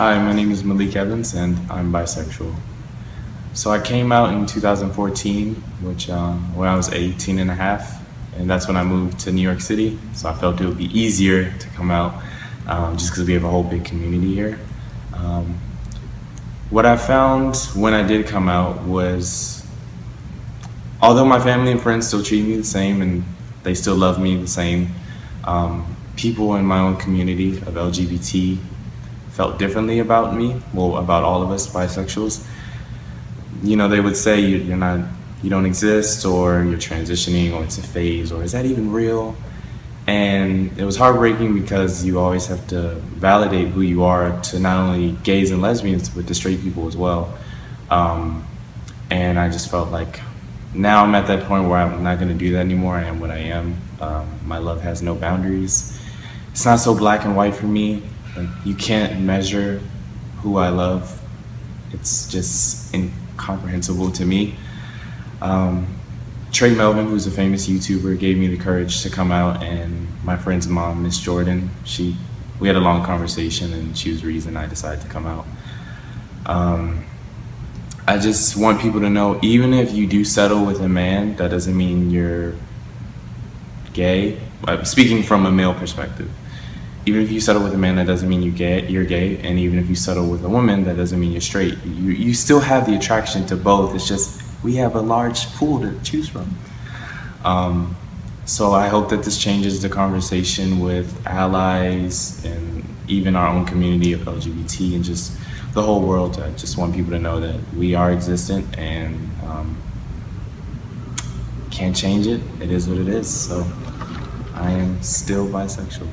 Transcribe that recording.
Hi, my name is Maalik Evans and I'm bisexual. So I came out in 2014, which um, when I was 18 and a half, and that's when I moved to New York City. So I felt it would be easier to come out um, just because we have a whole big community here. Um, what I found when I did come out was, although my family and friends still treat me the same and they still love me the same, um, people in my own community of LGBT felt differently about me, well, about all of us bisexuals. You know, they would say you're not, you don't exist, or you're transitioning, or it's a phase, or is that even real? And it was heartbreaking because you always have to validate who you are to not only gays and lesbians, but to straight people as well. Um, and I just felt like now I'm at that point where I'm not going to do that anymore. I am what I am. Um, my love has no boundaries. It's not so black and white for me. Like you can't measure who I love. It's just incomprehensible to me. Um, Trey Melvin, who's a famous YouTuber, gave me the courage to come out, and my friend's mom, Miss Jordan, she we had a long conversation, and she was the reason I decided to come out. Um, I just want people to know, even if you do settle with a man, that doesn't mean you're gay. Uh, speaking from a male perspective, even if you settle with a man, that doesn't mean you gay, you're gay, and even if you settle with a woman, that doesn't mean you're straight. You you still have the attraction to both. It's just we have a large pool to choose from. Um, so I hope that this changes the conversation with allies and even our own community of LGBT and just the whole world. I just want people to know that we are existent and um, can't change it. It is what it is. So I am still bisexual.